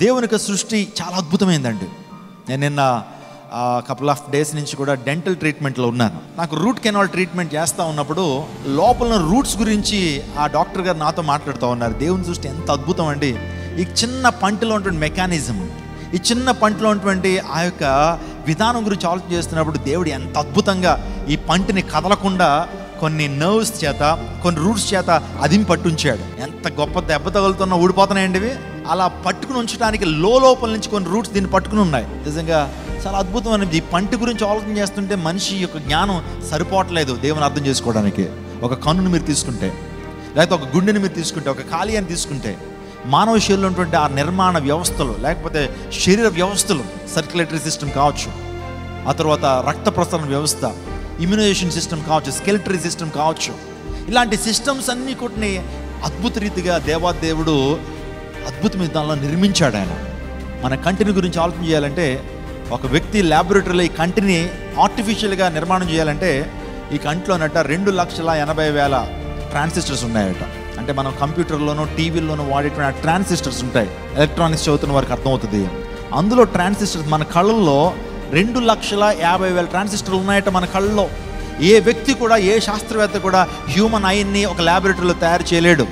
దేవుని యొక్క సృష్టి చాలా అద్భుతమైందండి. నేను నిన్న కపుల్ ఆఫ్ డేస్ నుంచి కూడా డెంటల్ ట్రీట్మెంట్లో ఉన్నాను. నాకు రూట్ కెనాల్ ట్రీట్మెంట్ చేస్తూ ఉన్నప్పుడు లోపల రూట్స్ గురించి ఆ డాక్టర్ గారు నాతో మాట్లాడుతూ ఉన్నారు. దేవుని సృష్టి ఎంత అద్భుతం అండి ఈ చిన్న పంటలో ఉన్నటువంటి మెకానిజం ఈ చిన్న పంటలో ఉన్నటువంటి ఆ యొక్క విధానం గురించి ఆలోచన చేస్తున్నప్పుడు దేవుడు ఎంత అద్భుతంగా ఈ పంటిని కదలకుండా కొన్ని నర్వ్స్ చేత కొన్ని రూట్స్ చేత అదిమి పట్టుంచాడు. ఎంత గొప్ప దెబ్బ తగులుతున్నా ఊడిపోతున్నాయండి అలా పట్టుకుని ఉంచడానికి లో లోపల నుంచి కొన్ని రూట్స్ దీన్ని పట్టుకుని ఉన్నాయి. నిజంగా చాలా అద్భుతమైనది ఈ పంట గురించి ఆలోచన చేస్తుంటే మనిషి యొక్క జ్ఞానం సరిపోవట్లేదు దేవుని అర్థం చేసుకోవడానికి. ఒక కన్నుని మీరు తీసుకుంటే లేకపోతే ఒక గుండెని మీరు తీసుకుంటే ఒక ఖాళీ అని తీసుకుంటే మానవ శరీరంలో ఉన్నటువంటి ఆ నిర్మాణ వ్యవస్థలు లేకపోతే శరీర వ్యవస్థలు సర్క్యులేటరీ సిస్టమ్ కావచ్చు ఆ తర్వాత రక్త ప్రసరణ వ్యవస్థ ఇమ్యునైజేషన్ సిస్టమ్ కావచ్చు స్కెలిటరీ సిస్టమ్ కావచ్చు. ఇలాంటి సిస్టమ్స్ అన్నీ కూడా అద్భుత రీతిగా దేవాదేవుడు అద్భుతమైన దానిలో నిర్మించాడు ఆయన. మన కంటిని గురించి ఆలోచన చేయాలంటే ఒక వ్యక్తి ల్యాబొరేటరీలో ఈ కంటిని ఆర్టిఫిషియల్గా నిర్మాణం చేయాలంటే ఈ కంటిలోనట రెండు లక్షల ఎనభై వేల ట్రాన్సిస్టర్స్ ఉన్నాయట. అంటే మనం కంప్యూటర్లోనూ టీవీల్లోనూ వాడేటువంటి ట్రాన్సిస్టర్స్ ఉంటాయి. ఎలక్ట్రానిక్స్ చదువుతున్న వారికి అర్థమవుతుంది. అందులో ట్రాన్సిస్టర్స్ మన కళ్ళల్లో రెండు లక్షల యాభై వేల ట్రాన్సిస్టర్లు ఉన్నాయట మన కళ్ళలో ఏ వ్యక్తి కూడా ఏ శాస్త్రవేత్త కూడా హ్యూమన్ ఐన్ని ఒక ల్యాబొరేటరీలో తయారు చేయలేడు.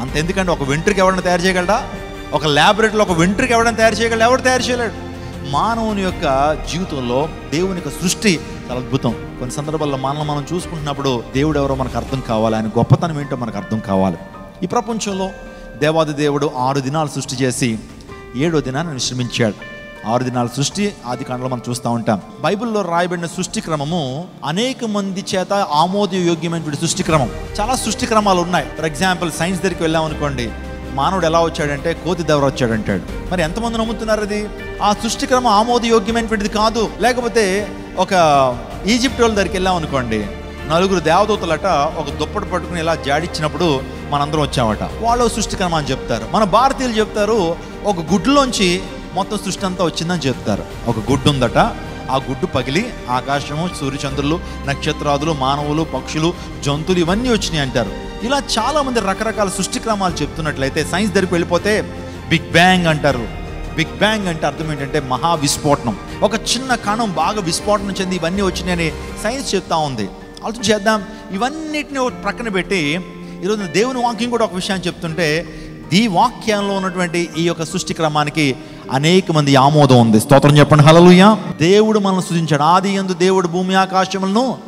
అంత ఎందుకంటే ఒక వెంట్రుకి ఎవరైనా తయారు చేయగలడా? ఒక ల్యాబొరేటరీలో ఒక వెంట్రుకి ఎవరైనా తయారు చేయగలడా? ఎవరు తయారు చేయలేడు. మానవుని యొక్క జీవితంలో దేవుని యొక్క సృష్టి చాలా అద్భుతం. కొన్ని సందర్భాల్లో మనల్ని మనం చూసుకుంటున్నప్పుడు దేవుడు ఎవరో మనకు అర్థం కావాలి. ఆయన గొప్పతనం ఏంటో మనకు అర్థం కావాలి. ఈ ప్రపంచంలో దేవాది దేవుడు ఆరు దినాలు సృష్టి చేసి ఏడో దినాన్ని విశ్రమించాడు. ఆరు దినాల సృష్టి ఆది కాండలో మనం చూస్తూ ఉంటాం. బైబిల్లో రాయబడిన సృష్టి క్రమము అనేక మంది చేత ఆమోదయోగ్యమైనటువంటి సృష్టి క్రమం. చాలా సృష్టి క్రమాలు ఉన్నాయి. ఫర్ ఎగ్జాంపుల్ సైన్స్ దగ్గరికి వెళ్ళాం అనుకోండి. మానవుడు ఎలా వచ్చాడంటే కోతి దేవర వచ్చాడంటాడు. మరి ఎంతమంది నమ్ముతున్నారు అది? ఆ సృష్టి క్రమం ఆమోదయోగ్యమైనటువంటిది కాదు. లేకపోతే ఒక ఈజిప్ట్ వాళ్ళ దగ్గరికి వెళ్ళాం అనుకోండి. నలుగురు దేవదూతలట ఒక దుప్పటి పట్టుకుని ఇలా జాడిచ్చినప్పుడు మనందరం వచ్చామట. వాళ్ళు సృష్టిక్రమం అని చెప్తారు. మన భారతీయులు చెప్తారు ఒక గుడ్లోంచి మొత్తం సృష్టి అంతా వచ్చిందని చెప్తారు. ఒక గుడ్డు ఉందట ఆ గుడ్డు పగిలి ఆకాశము సూర్యచంద్రులు నక్షత్రాదులు మానవులు పక్షులు జంతువులు ఇవన్నీ వచ్చినాయి అంటారు. ఇలా చాలామంది రకరకాల సృష్టి క్రమాలు చెప్తున్నట్లయితే సైన్స్ దగ్గరికి వెళ్ళిపోతే బిగ్ బ్యాంగ్ అంటారు. బిగ్ బ్యాంగ్ అంటే అర్థం ఏంటంటే మహా విస్ఫోటనం ఒక చిన్న కణం బాగా విస్ఫోటనం చెంది ఇవన్నీ వచ్చినాయని సైన్స్ చెప్తా ఉంది. ఆలోచన చేద్దాం. ఇవన్నిటిని ఒక ప్రక్కన పెట్టి ఈరోజు దేవుని వాక్యం కూడా ఒక విషయాన్ని చెప్తుంటే ఈ వాక్యంలో ఉన్నటువంటి ఈ యొక్క సృష్టి క్రమానికి అనేక మంది ఆమోదం ఉంది. స్తోత్రం చెప్పండి. హలలుయ దేవుడు మనల్ని సృజించాడు. ఆది ఎందు దేవుడు భూమి ఆకాశములను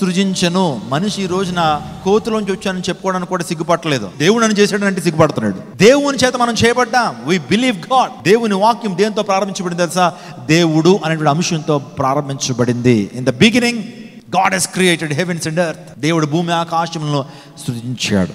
సృజించను. మనిషి ఈ రోజున కోతులోంచి వచ్చానని చెప్పుకోవడానికి కూడా సిగ్గుపట్టలేదు దేవుడు అని చేశాడంటే సిగ్గుపడుతున్నాడు. దేవుని చేత మనం చేయబడ్డాం. వి బిలీవ్ గాడ్ దేవుని వాక్యం దేంతో ప్రారంభించబడింది తెలుసా? దేవుడు అనేటువంటి అంశంతో ప్రారంభించబడింది. In the beginning God has created heavens and earth దేవుడు భూమి ఆకాశంలో సృజించాడు.